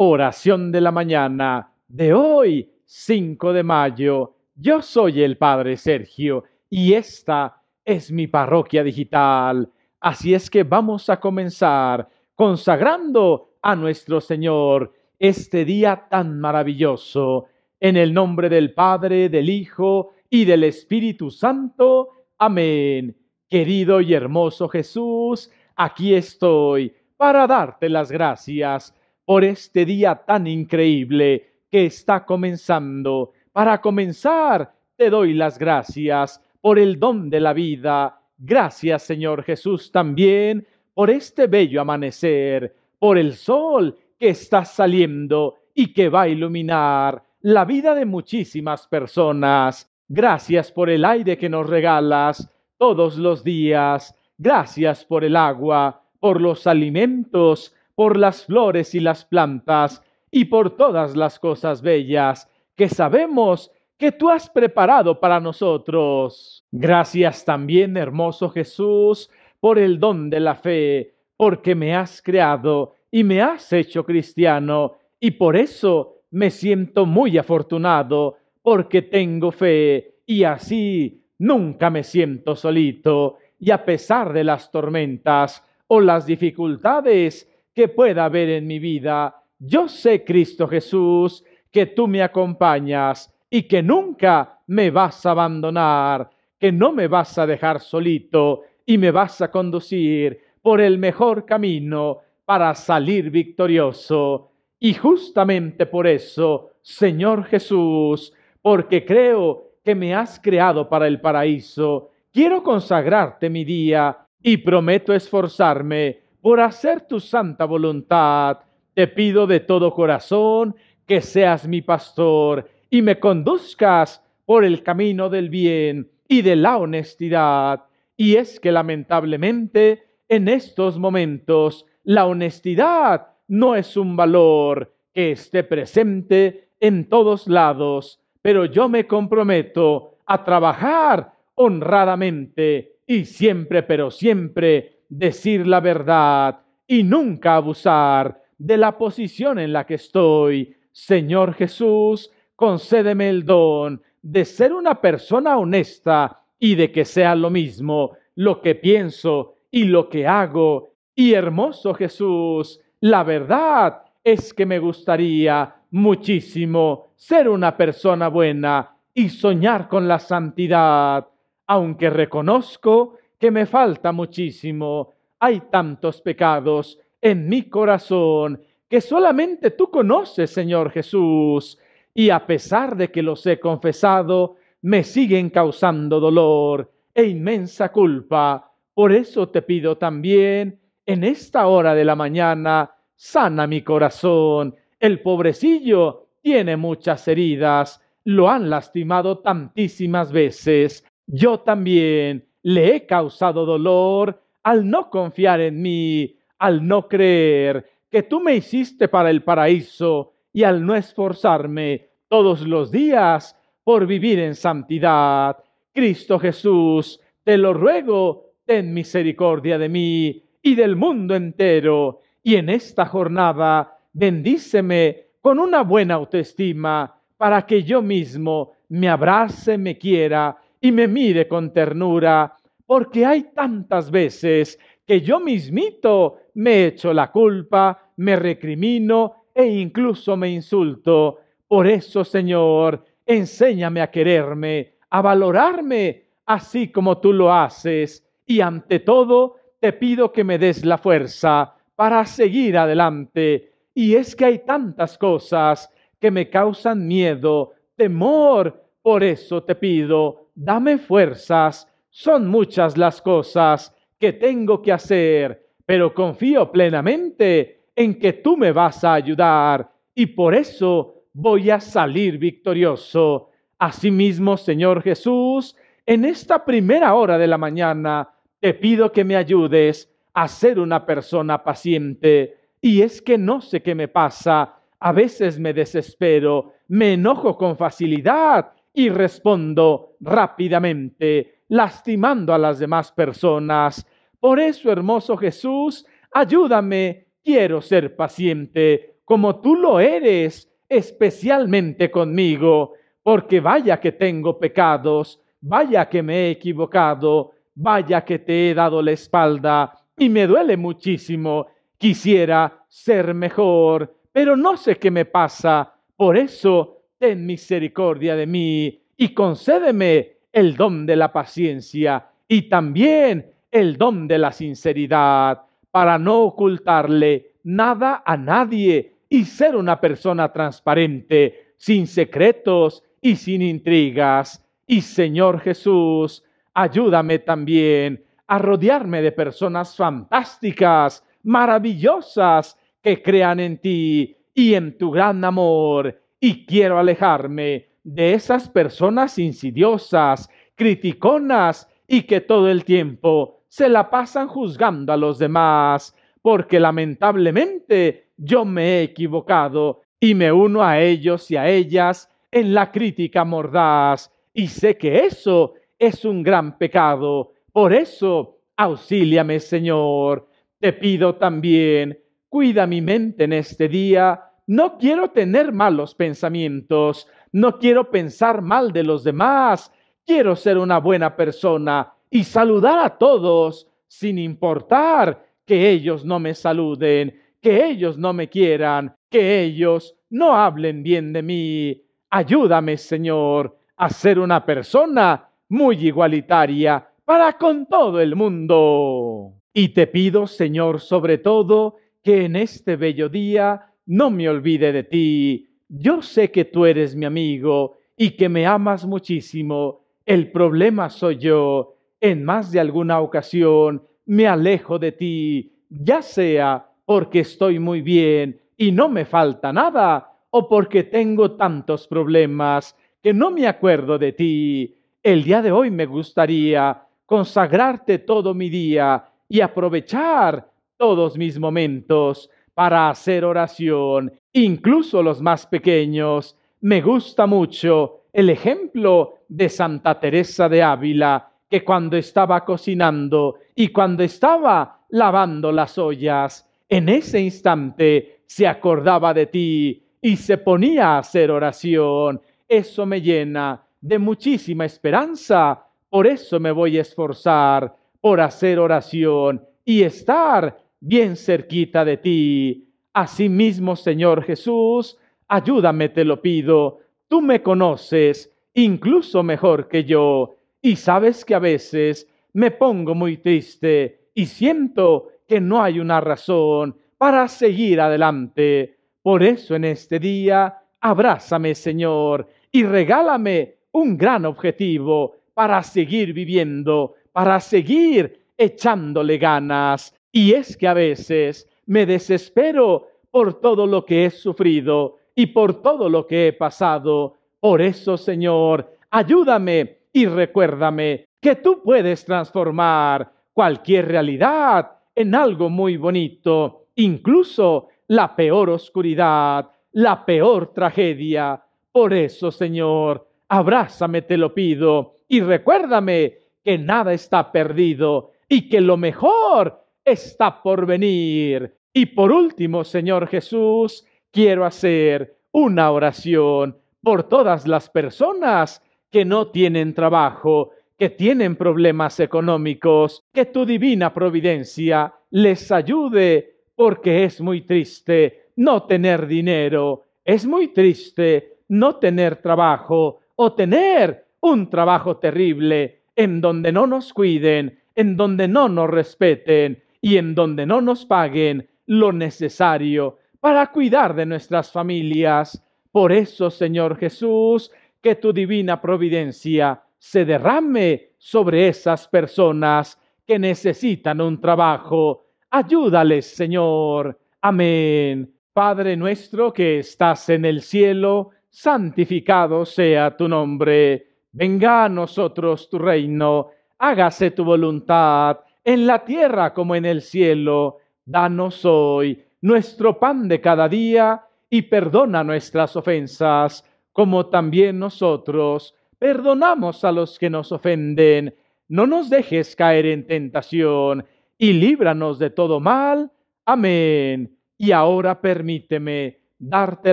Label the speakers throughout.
Speaker 1: Oración de la mañana de hoy, 5 de mayo. Yo soy el Padre Sergio y esta es mi parroquia digital. Así es que vamos a comenzar consagrando a nuestro Señor este día tan maravilloso. En el nombre del Padre, del Hijo y del Espíritu Santo. Amén. Querido y hermoso Jesús, aquí estoy para darte las gracias por este día tan increíble que está comenzando. Para comenzar, te doy las gracias por el don de la vida. Gracias, Señor Jesús, también por este bello amanecer, por el sol que está saliendo y que va a iluminar la vida de muchísimas personas. Gracias por el aire que nos regalas todos los días. Gracias por el agua, por los alimentos, por las flores y las plantas, y por todas las cosas bellas que sabemos que tú has preparado para nosotros. Gracias también, hermoso Jesús, por el don de la fe, porque me has creado y me has hecho cristiano, y por eso me siento muy afortunado, porque tengo fe, y así nunca me siento solito, y a pesar de las tormentas o las dificultades que pueda haber en mi vida, yo sé, Cristo Jesús, que tú me acompañas y que nunca me vas a abandonar, que no me vas a dejar solito y me vas a conducir por el mejor camino para salir victorioso. Y justamente por eso, Señor Jesús, porque creo que me has creado para el paraíso, quiero consagrarte mi día y prometo esforzarme por hacer tu santa voluntad te pido de todo corazón que seas mi pastor y me conduzcas por el camino del bien y de la honestidad. Y es que lamentablemente en estos momentos la honestidad no es un valor que esté presente en todos lados, pero yo me comprometo a trabajar honradamente y siempre, pero siempre decir la verdad y nunca abusar de la posición en la que estoy. Señor Jesús, concédeme el don de ser una persona honesta y de que sea lo mismo lo que pienso y lo que hago. Y hermoso Jesús, la verdad es que me gustaría muchísimo ser una persona buena y soñar con la santidad, aunque reconozco que me falta muchísimo. Hay tantos pecados en mi corazón que solamente tú conoces, Señor Jesús, y a pesar de que los he confesado, me siguen causando dolor e inmensa culpa. Por eso te pido también, en esta hora de la mañana, sana mi corazón. El pobrecillo tiene muchas heridas, lo han lastimado tantísimas veces. Yo también le he causado dolor al no confiar en mí, al no creer que tú me hiciste para el paraíso y al no esforzarme todos los días por vivir en santidad. Cristo Jesús, te lo ruego, ten misericordia de mí y del mundo entero, y en esta jornada bendíceme con una buena autoestima para que yo mismo me abrace, me quiera y me mire con ternura, porque hay tantas veces que yo mismito me echo la culpa, me recrimino e incluso me insulto. Por eso, Señor, enséñame a quererme, a valorarme así como tú lo haces. Y ante todo, te pido que me des la fuerza para seguir adelante. Y es que hay tantas cosas que me causan miedo, temor. Por eso te pido, dame fuerzas. Son muchas las cosas que tengo que hacer, pero confío plenamente en que tú me vas a ayudar y por eso voy a salir victorioso. Asimismo, Señor Jesús, en esta primera hora de la mañana te pido que me ayudes a ser una persona paciente. Y es que no sé qué me pasa. A veces me desespero, me enojo con facilidad y respondo rápidamente lastimando a las demás personas. Por eso, hermoso Jesús, ayúdame, quiero ser paciente como tú lo eres, especialmente conmigo, porque vaya que tengo pecados, vaya que me he equivocado, vaya que te he dado la espalda y me duele muchísimo. Quisiera ser mejor, pero no sé qué me pasa. Por eso, ten misericordia de mí y concédeme el don de la paciencia y también el don de la sinceridad para no ocultarle nada a nadie y ser una persona transparente, sin secretos y sin intrigas. Y Señor Jesús, ayúdame también a rodearme de personas fantásticas, maravillosas, que crean en ti y en tu gran amor. Y quiero alejarme de esas personas insidiosas, criticonas y que todo el tiempo se la pasan juzgando a los demás, porque lamentablemente yo me he equivocado y me uno a ellos y a ellas en la crítica mordaz y sé que eso es un gran pecado. Por eso, auxíliame, Señor. Te pido también, cuida mi mente en este día. No quiero tener malos pensamientos, no quiero pensar mal de los demás. Quiero ser una buena persona y saludar a todos sin importar que ellos no me saluden, que ellos no me quieran, que ellos no hablen bien de mí. Ayúdame, Señor, a ser una persona muy igualitaria para con todo el mundo. Y te pido, Señor, sobre todo, que en este bello día no me olvide de ti. Yo sé que tú eres mi amigo y que me amas muchísimo. El problema soy yo. En más de alguna ocasión me alejo de ti, ya sea porque estoy muy bien y no me falta nada, o porque tengo tantos problemas que no me acuerdo de ti. El día de hoy me gustaría consagrarte todo mi día y aprovechar todos mis momentos para hacer oración, incluso los más pequeños. Me gusta mucho el ejemplo de Santa Teresa de Ávila, que cuando estaba cocinando y cuando estaba lavando las ollas, en ese instante se acordaba de ti y se ponía a hacer oración. Eso me llena de muchísima esperanza. Por eso me voy a esforzar por hacer oración y estar bien cerquita de ti. Asimismo, Señor Jesús, ayúdame, te lo pido. Tú me conoces incluso mejor que yo y sabes que a veces me pongo muy triste y siento que no hay una razón para seguir adelante. Por eso en este día, abrázame, Señor, y regálame un gran objetivo para seguir viviendo, para seguir echándole ganas. Y es que a veces me desespero por todo lo que he sufrido y por todo lo que he pasado. Por eso, Señor, ayúdame y recuérdame que tú puedes transformar cualquier realidad en algo muy bonito, incluso la peor oscuridad, la peor tragedia. Por eso, Señor, abrázame, te lo pido, y recuérdame que nada está perdido y que lo mejor está por venir. Y por último, Señor Jesús, quiero hacer una oración por todas las personas que no tienen trabajo, que tienen problemas económicos, que tu divina providencia les ayude, porque es muy triste no tener dinero, es muy triste no tener trabajo o tener un trabajo terrible en donde no nos cuiden, en donde no nos respeten y en donde no nos paguen lo necesario para cuidar de nuestras familias. Por eso, Señor Jesús, que tu divina providencia se derrame sobre esas personas que necesitan un trabajo. Ayúdales, Señor. Amén. Padre nuestro que estás en el cielo, santificado sea tu nombre. Venga a nosotros tu reino. Hágase tu voluntad en la tierra como en el cielo. Danos hoy nuestro pan de cada día y perdona nuestras ofensas, como también nosotros perdonamos a los que nos ofenden. No nos dejes caer en tentación y líbranos de todo mal. Amén. Y ahora permíteme darte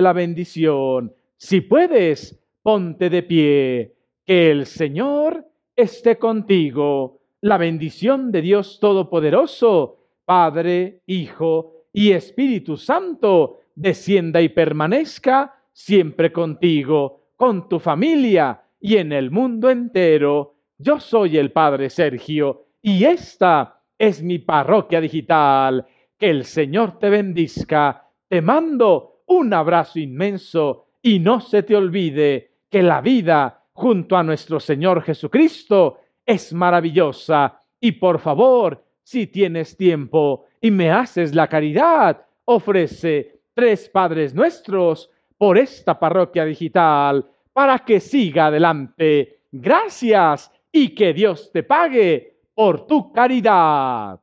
Speaker 1: la bendición. Si puedes, ponte de pie. Que el Señor esté contigo. La bendición de Dios Todopoderoso, Padre, Hijo y Espíritu Santo, descienda y permanezca siempre contigo, con tu familia y en el mundo entero. Yo soy el Padre Sergio y esta es mi parroquia digital. Que el Señor te bendiga. Te mando un abrazo inmenso y no se te olvide que la vida junto a nuestro Señor Jesucristo es maravillosa. Y por favor, si tienes tiempo y me haces la caridad, ofrece tres Padres Nuestros por esta parroquia digital para que siga adelante. Gracias y que Dios te pague por tu caridad.